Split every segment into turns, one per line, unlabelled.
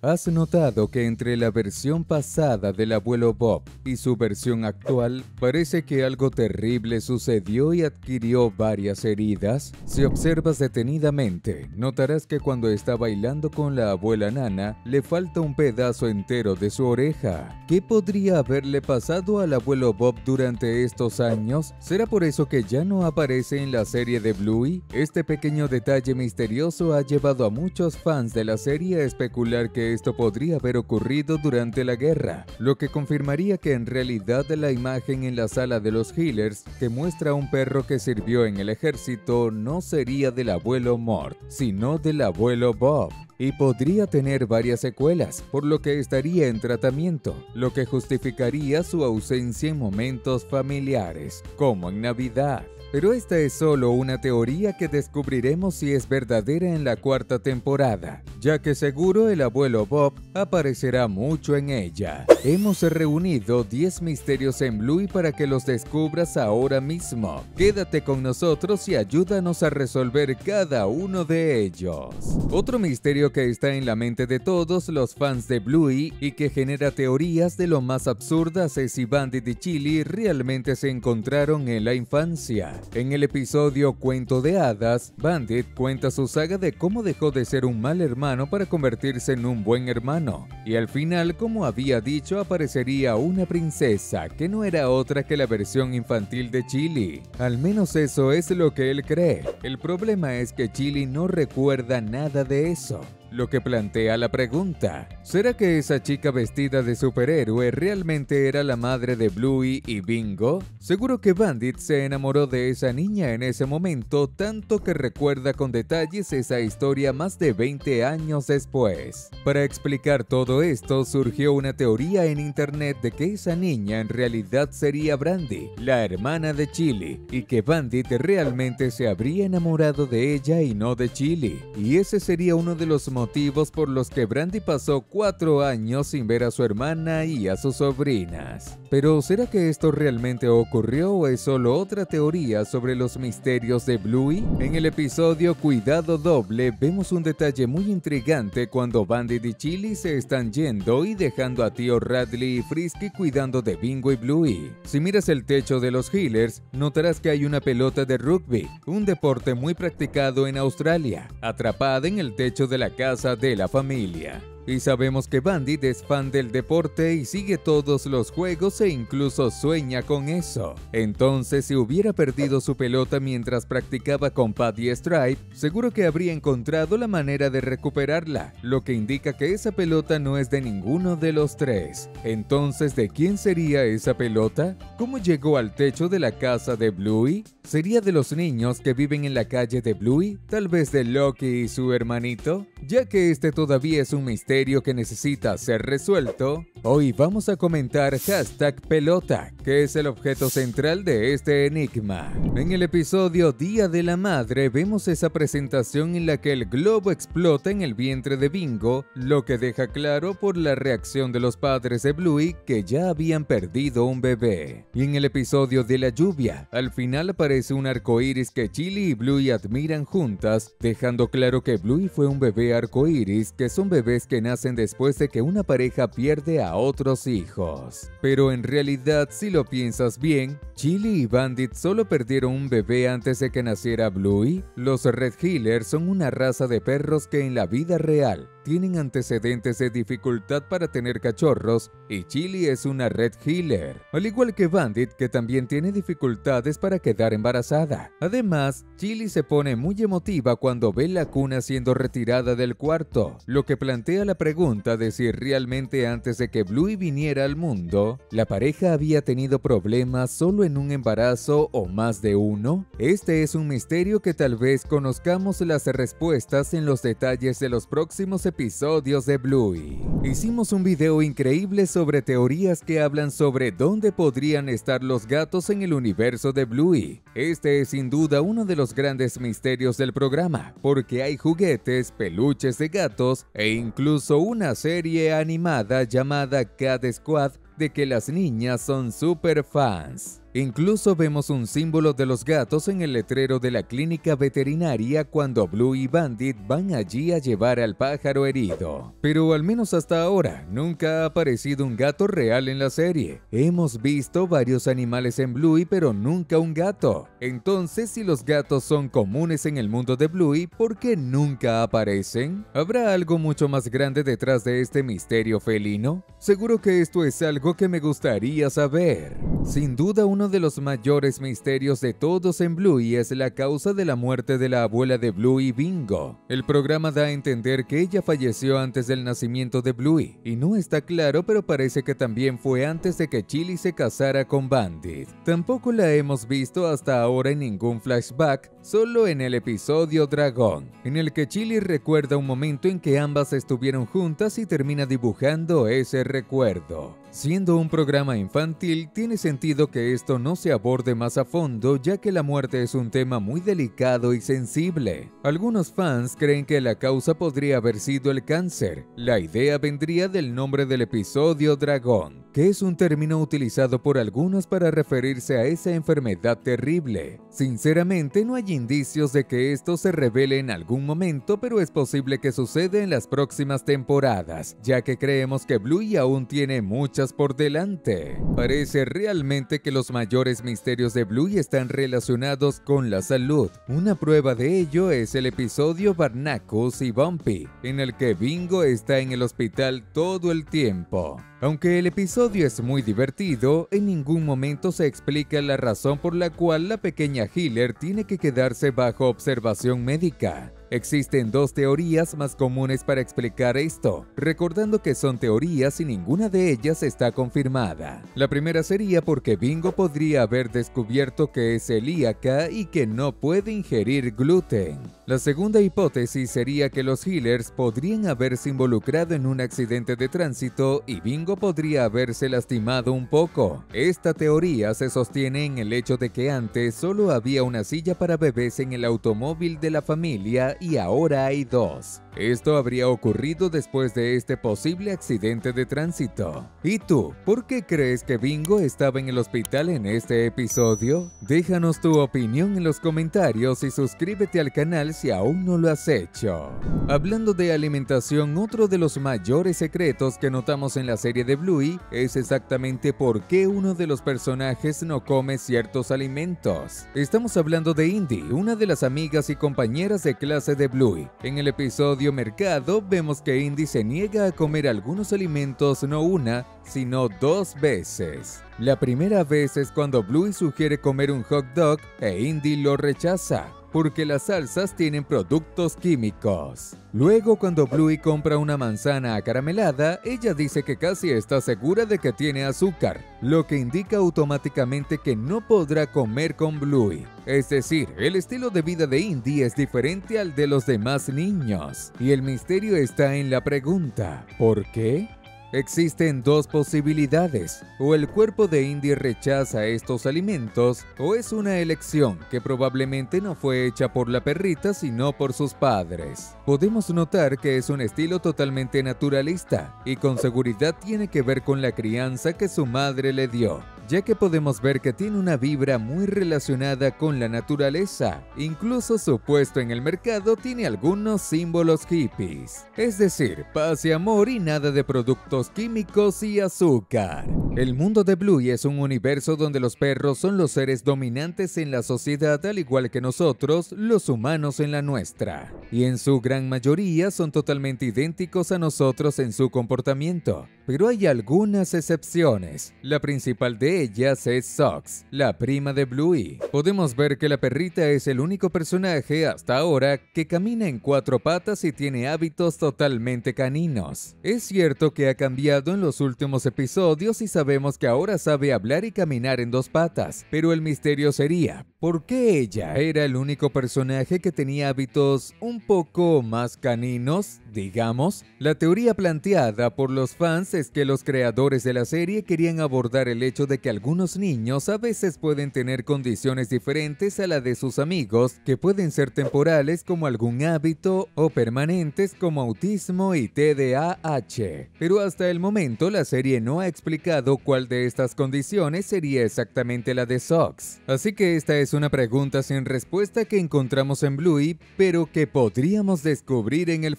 ¿Has notado que entre la versión pasada del abuelo Bob y su versión actual parece que algo terrible sucedió y adquirió varias heridas? Si observas detenidamente, notarás que cuando está bailando con la abuela Nana, le falta un pedazo entero de su oreja. ¿Qué podría haberle pasado al abuelo Bob durante estos años? ¿Será por eso que ya no aparece en la serie de Bluey? Este pequeño detalle misterioso ha llevado a muchos fans de la serie a especular que esto podría haber ocurrido durante la guerra, lo que confirmaría que en realidad la imagen en la sala de los Healers que muestra a un perro que sirvió en el ejército no sería del abuelo Mort, sino del abuelo Bob y podría tener varias secuelas, por lo que estaría en tratamiento, lo que justificaría su ausencia en momentos familiares, como en Navidad. Pero esta es solo una teoría que descubriremos si es verdadera en la cuarta temporada, ya que seguro el abuelo Bob aparecerá mucho en ella. Hemos reunido 10 misterios en Bluey para que los descubras ahora mismo. Quédate con nosotros y ayúdanos a resolver cada uno de ellos. Otro misterio que está en la mente de todos los fans de Bluey y que genera teorías de lo más absurdas es si Bandit y Chili realmente se encontraron en la infancia. En el episodio Cuento de Hadas, Bandit cuenta su saga de cómo dejó de ser un mal hermano para convertirse en un buen hermano, y al final, como había dicho, aparecería una princesa, que no era otra que la versión infantil de Chili. Al menos eso es lo que él cree. El problema es que Chili no recuerda nada de eso lo que plantea la pregunta, ¿será que esa chica vestida de superhéroe realmente era la madre de Bluey y Bingo? Seguro que Bandit se enamoró de esa niña en ese momento, tanto que recuerda con detalles esa historia más de 20 años después. Para explicar todo esto, surgió una teoría en internet de que esa niña en realidad sería Brandy, la hermana de Chili, y que Bandit realmente se habría enamorado de ella y no de Chili. Y ese sería uno de los motivos por los que Brandy pasó cuatro años sin ver a su hermana y a sus sobrinas. Pero ¿será que esto realmente ocurrió o es solo otra teoría sobre los misterios de Bluey? En el episodio Cuidado Doble vemos un detalle muy intrigante cuando Bandit y Chili se están yendo y dejando a tío Radley y Frisky cuidando de Bingo y Bluey. Si miras el techo de los Healers, notarás que hay una pelota de rugby, un deporte muy practicado en Australia, atrapada en el techo de la casa de la familia. Y sabemos que Bandit es fan del deporte y sigue todos los juegos e incluso sueña con eso. Entonces, si hubiera perdido su pelota mientras practicaba con Paddy Stripe, seguro que habría encontrado la manera de recuperarla, lo que indica que esa pelota no es de ninguno de los tres. Entonces, ¿de quién sería esa pelota? ¿Cómo llegó al techo de la casa de Bluey? ¿Sería de los niños que viven en la calle de Bluey? ¿Tal vez de Loki y su hermanito? Ya que este todavía es un misterio que necesita ser resuelto, hoy vamos a comentar hashtag pelota, que es el objeto central de este enigma. En el episodio Día de la Madre vemos esa presentación en la que el globo explota en el vientre de Bingo, lo que deja claro por la reacción de los padres de Bluey que ya habían perdido un bebé. Y en el episodio de la lluvia, al final aparece un arco iris que Chili y Bluey admiran juntas, dejando claro que Bluey fue un bebé arcoíris, que son bebés que nacen después de que una pareja pierde a otros hijos. Pero en realidad, si lo piensas bien, Chili y Bandit solo perdieron un bebé antes de que naciera Bluey. Los Red Healers son una raza de perros que en la vida real tienen antecedentes de dificultad para tener cachorros y Chili es una Red Healer, al igual que Bandit que también tiene dificultades para quedar embarazada. Además, Chili se pone muy emotiva cuando ve la cuna siendo retirada del cuarto, lo que plantea la pregunta de si realmente antes de que Bluey viniera al mundo, la pareja había tenido problemas solo en un embarazo o más de uno. Este es un misterio que tal vez conozcamos las respuestas en los detalles de los próximos episodios episodios de Bluey. Hicimos un video increíble sobre teorías que hablan sobre dónde podrían estar los gatos en el universo de Bluey. Este es sin duda uno de los grandes misterios del programa, porque hay juguetes, peluches de gatos e incluso una serie animada llamada Cat Squad de que las niñas son super fans. Incluso vemos un símbolo de los gatos en el letrero de la clínica veterinaria cuando Blue y Bandit van allí a llevar al pájaro herido. Pero al menos hasta ahora, nunca ha aparecido un gato real en la serie. Hemos visto varios animales en Bluey, pero nunca un gato. Entonces, si los gatos son comunes en el mundo de Bluey, ¿por qué nunca aparecen? ¿Habrá algo mucho más grande detrás de este misterio felino? Seguro que esto es algo que me gustaría saber. Sin duda, uno de los mayores misterios de todos en Bluey es la causa de la muerte de la abuela de Bluey, Bingo. El programa da a entender que ella falleció antes del nacimiento de Bluey, y no está claro, pero parece que también fue antes de que Chili se casara con Bandit. Tampoco la hemos visto hasta ahora en ningún flashback, solo en el episodio Dragón, en el que Chili recuerda un momento en que ambas estuvieron juntas y termina dibujando ese recuerdo. Siendo un programa infantil, tiene sentido que esto no se aborde más a fondo ya que la muerte es un tema muy delicado y sensible. Algunos fans creen que la causa podría haber sido el cáncer. La idea vendría del nombre del episodio Dragón, que es un término utilizado por algunos para referirse a esa enfermedad terrible. Sinceramente, no hay indicios de que esto se revele en algún momento, pero es posible que suceda en las próximas temporadas, ya que creemos que Bluey aún tiene muchas por delante. Parece realmente que los mayores misterios de Bluey están relacionados con la salud. Una prueba de ello es el episodio Barnacus y Bumpy, en el que Bingo está en el hospital todo el tiempo. Aunque el episodio es muy divertido, en ningún momento se explica la razón por la cual la pequeña Healer tiene que quedarse bajo observación médica. Existen dos teorías más comunes para explicar esto, recordando que son teorías y ninguna de ellas está confirmada. La primera sería porque Bingo podría haber descubierto que es celíaca y que no puede ingerir gluten. La segunda hipótesis sería que los healers podrían haberse involucrado en un accidente de tránsito y Bingo podría haberse lastimado un poco. Esta teoría se sostiene en el hecho de que antes solo había una silla para bebés en el automóvil de la familia y ahora hay dos. Esto habría ocurrido después de este posible accidente de tránsito. ¿Y tú, por qué crees que Bingo estaba en el hospital en este episodio? Déjanos tu opinión en los comentarios y suscríbete al canal si aún no lo has hecho. Hablando de alimentación, otro de los mayores secretos que notamos en la serie de Bluey es exactamente por qué uno de los personajes no come ciertos alimentos. Estamos hablando de Indy, una de las amigas y compañeras de clase de Bluey. En el episodio Mercado vemos que Indy se niega a comer algunos alimentos no una, sino dos veces. La primera vez es cuando Bluey sugiere comer un hot dog e Indy lo rechaza porque las salsas tienen productos químicos. Luego, cuando Bluey compra una manzana acaramelada, ella dice que casi está segura de que tiene azúcar, lo que indica automáticamente que no podrá comer con Bluey. Es decir, el estilo de vida de Indy es diferente al de los demás niños. Y el misterio está en la pregunta, ¿por qué? Existen dos posibilidades, o el cuerpo de Indy rechaza estos alimentos, o es una elección que probablemente no fue hecha por la perrita sino por sus padres. Podemos notar que es un estilo totalmente naturalista, y con seguridad tiene que ver con la crianza que su madre le dio ya que podemos ver que tiene una vibra muy relacionada con la naturaleza. Incluso su puesto en el mercado tiene algunos símbolos hippies, es decir, paz y amor y nada de productos químicos y azúcar. El mundo de Bluey es un universo donde los perros son los seres dominantes en la sociedad al igual que nosotros, los humanos en la nuestra, y en su gran mayoría son totalmente idénticos a nosotros en su comportamiento. Pero hay algunas excepciones. La principal de ellas es Sox, la prima de Bluey. Podemos ver que la perrita es el único personaje hasta ahora que camina en cuatro patas y tiene hábitos totalmente caninos. Es cierto que ha cambiado en los últimos episodios y sabemos que ahora sabe hablar y caminar en dos patas, pero el misterio sería, ¿por qué ella era el único personaje que tenía hábitos un poco más caninos, digamos? La teoría planteada por los fans es que los creadores de la serie querían abordar el hecho de que algunos niños a veces pueden tener condiciones diferentes a la de sus amigos, que pueden ser temporales como algún hábito o permanentes como autismo y TDAH. Pero hasta el momento la serie no ha explicado cuál de estas condiciones sería exactamente la de Sox. Así que esta es una pregunta sin respuesta que encontramos en Bluey, pero que podríamos descubrir en el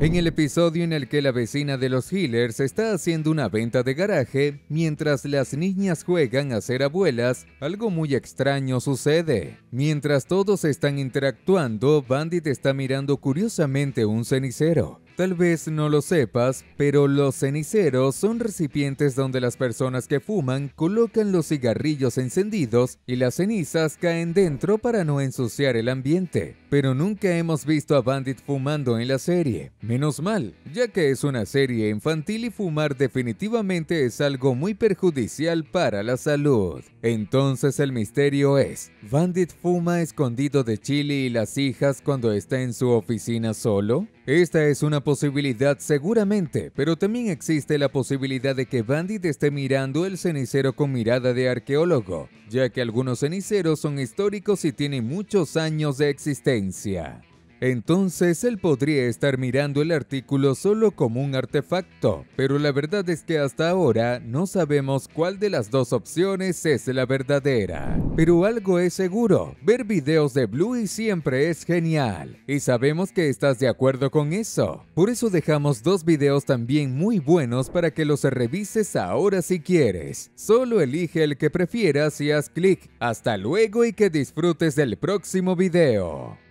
En el episodio en el que la vecina de los Healers está haciendo una venta de garaje, mientras las niñas juegan a ser abuelas, algo muy extraño sucede. Mientras todos están interactuando, Bandit está mirando curiosamente un cenicero. Tal vez no lo sepas, pero los ceniceros son recipientes donde las personas que fuman colocan los cigarrillos encendidos y las cenizas caen dentro para no ensuciar el ambiente. Pero nunca hemos visto a Bandit fumando en la serie. Menos mal, ya que es una serie infantil y fumar definitivamente es algo muy perjudicial para la salud. Entonces el misterio es, ¿Bandit fuma escondido de Chili y las hijas cuando está en su oficina solo? Esta es una posibilidad seguramente, pero también existe la posibilidad de que Bandit esté mirando el cenicero con mirada de arqueólogo, ya que algunos ceniceros son históricos y tienen muchos años de existencia. Entonces él podría estar mirando el artículo solo como un artefacto, pero la verdad es que hasta ahora no sabemos cuál de las dos opciones es la verdadera. Pero algo es seguro, ver videos de Bluey siempre es genial, y sabemos que estás de acuerdo con eso. Por eso dejamos dos videos también muy buenos para que los revises ahora si quieres. Solo elige el que prefieras y haz clic. Hasta luego y que disfrutes del próximo video.